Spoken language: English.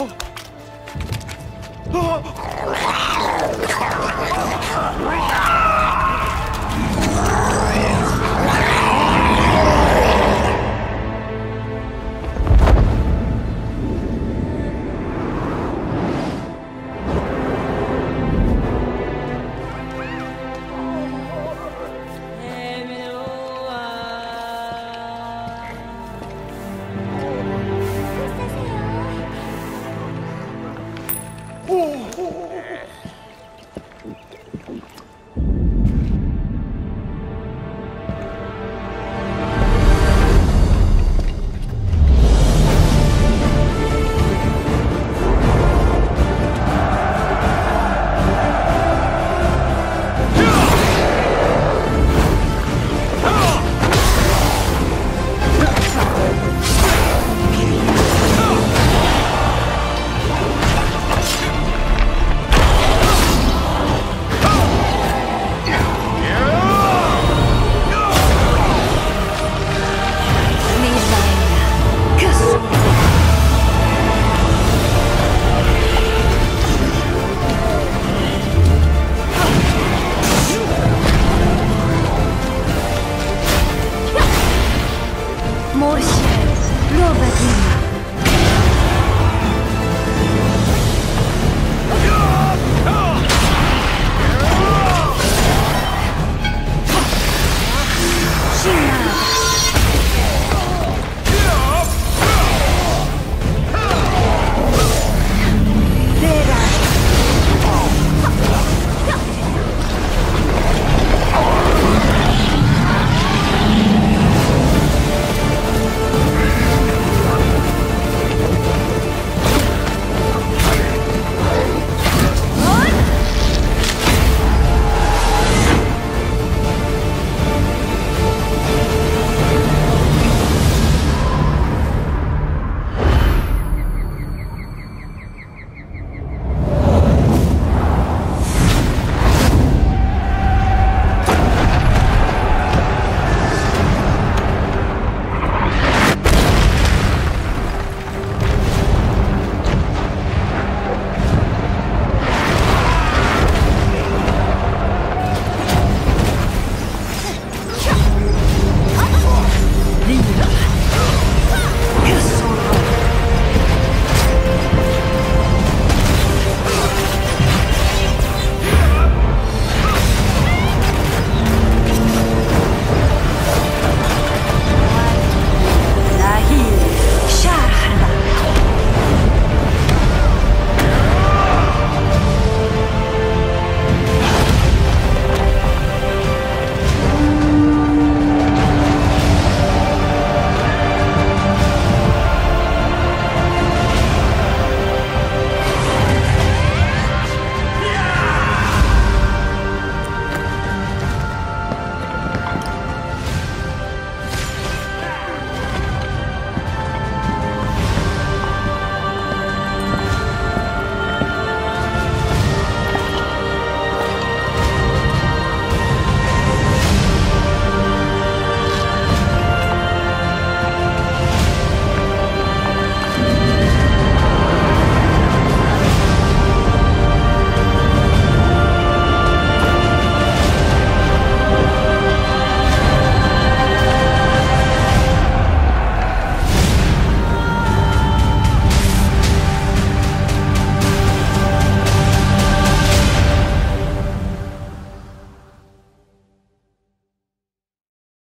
Oh.